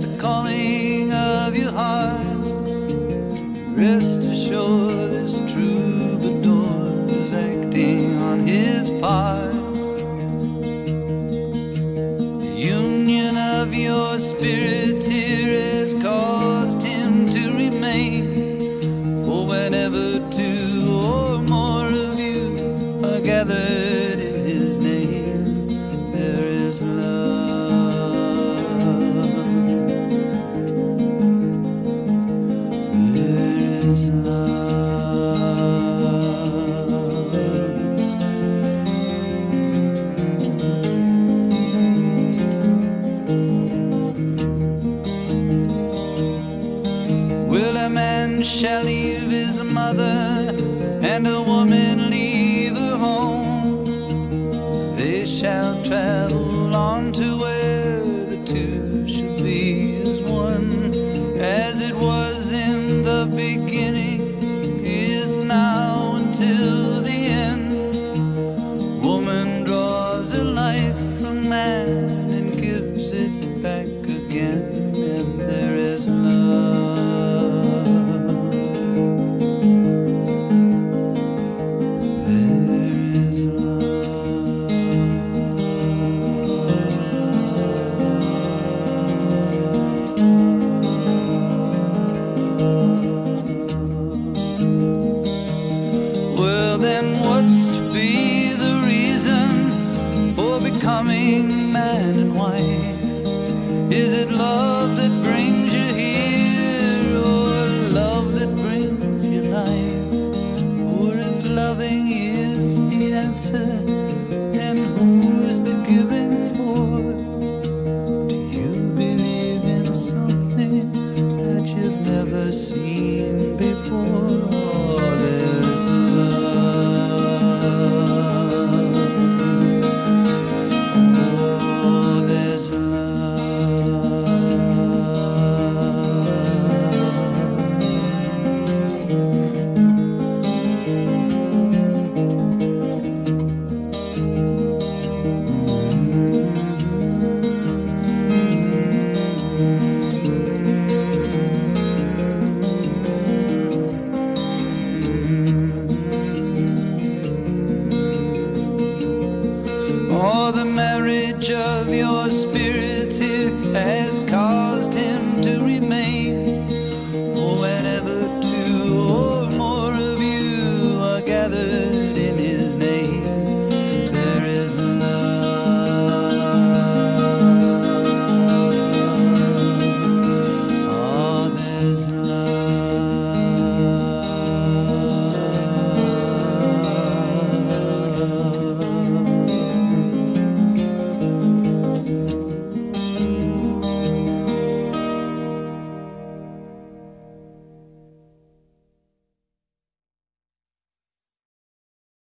the calling of your heart. Rest assured, this troubadour is acting on his part. The union of your spirit. Shall leave his mother and a woman leave her home? They shall travel on to where the two shall be as one, as it was in the beginning, is now until the end. Woman draws her life from man and gives it back again, then, what's to be the reason for becoming man and wife? Is it love that brings you here, or love that brings you life? Or if loving is the answer, Oh, the marriage of your spirits here has